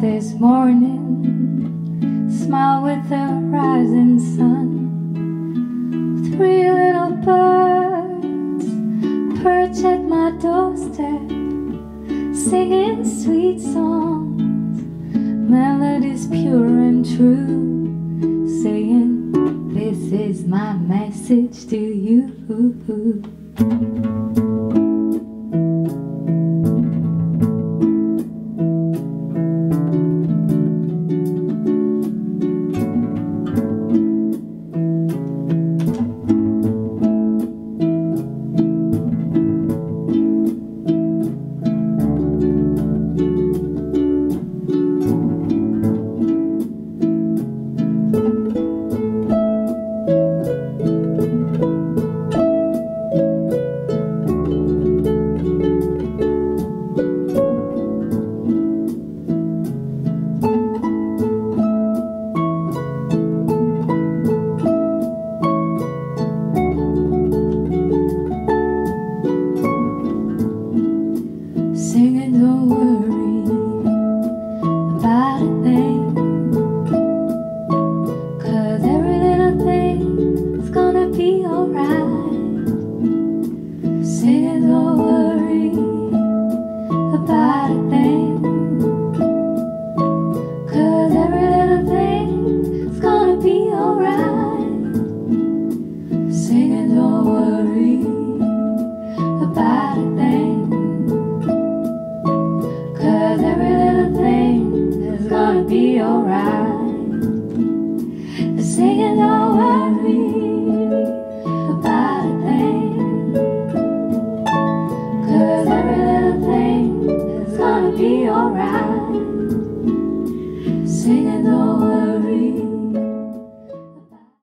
this morning. Smile with the rising sun. Three little birds Perch at my doorstep Singing sweet songs. Melodies pure and true Saying this is my message to you singing don't worry about a thing. Cause every little thing is gonna be alright. Singing don't worry about a thing. Cause every little thing is gonna be alright. Singing don't worry. singing all.